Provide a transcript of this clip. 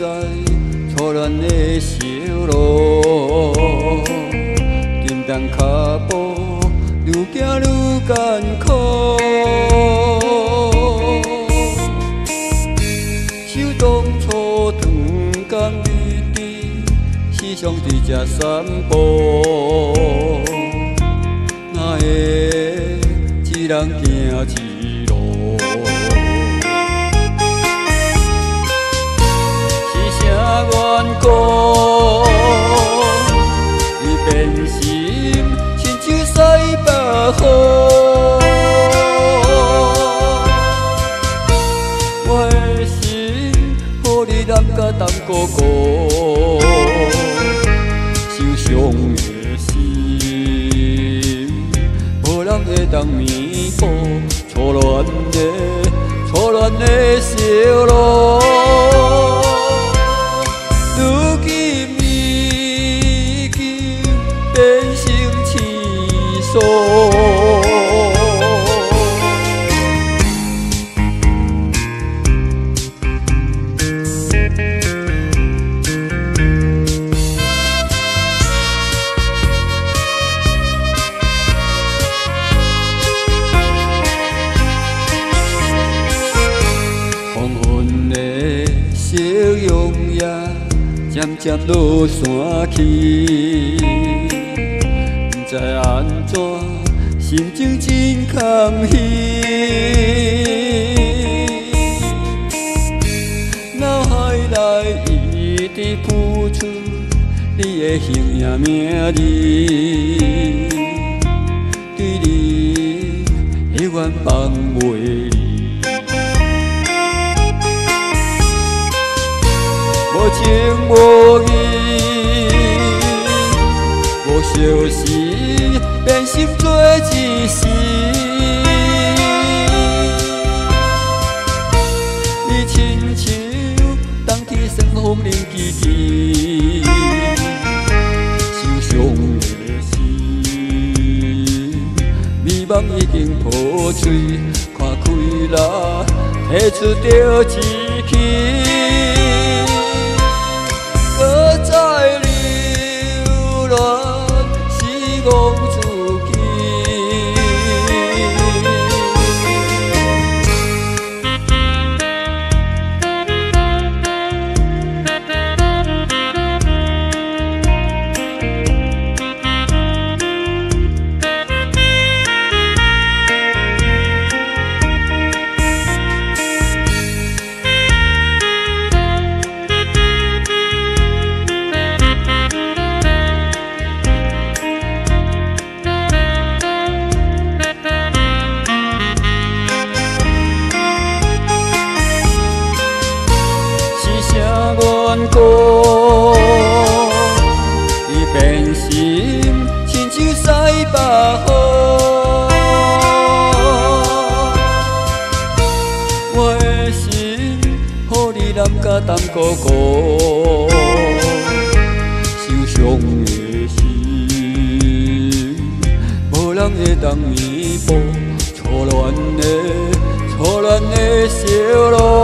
在错乱的小路，沉重脚步愈行愈艰苦。手当初长工日日，时常对这散甲当哥哥，受伤的心，无人会当弥补，错乱的错乱的小路。如今已经变成痴傻。渐渐落山去，不知安怎，心情真空虚。脑海内一直浮出你的形影名字，对你永远放袂情无义，无相思，变心做一时。你亲像冬天霜风冷记记，受伤的心，美梦已经破碎，看开啦，提出着一气。我的心，予你揽甲当哥哥，受伤的心，无人会当弥补，错乱的错乱的小路。